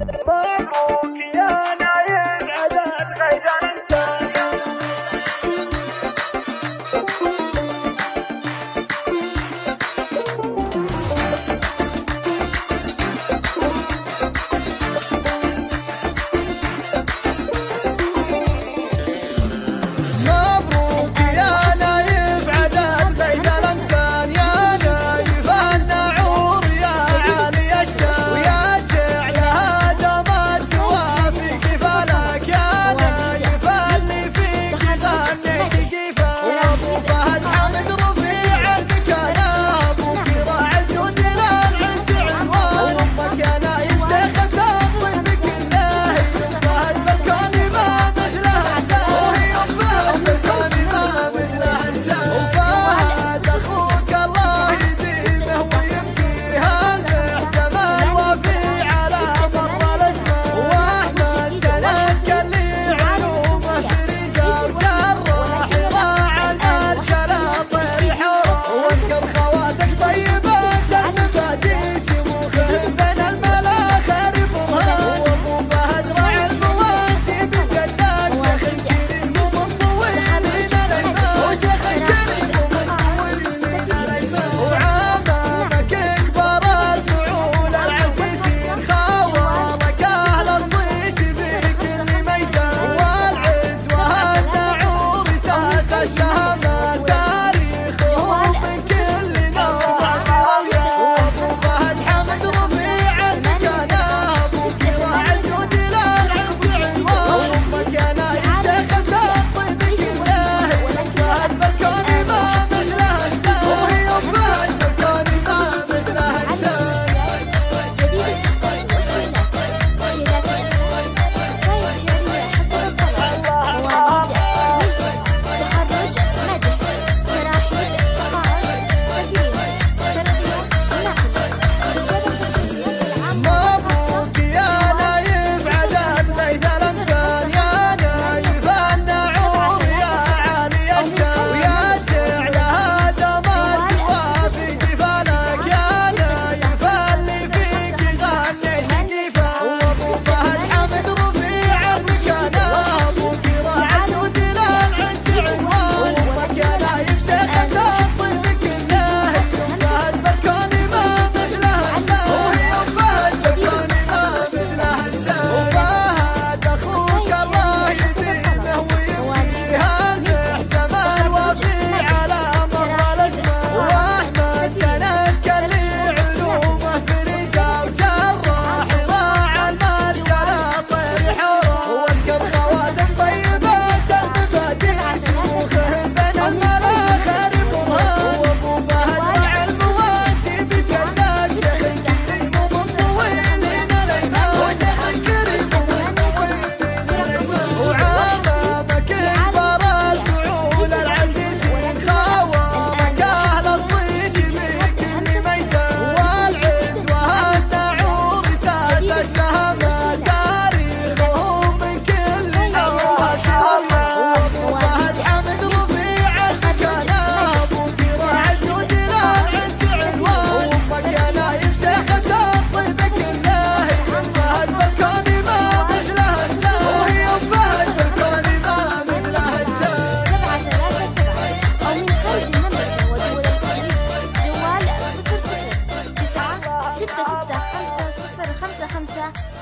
Porque 是。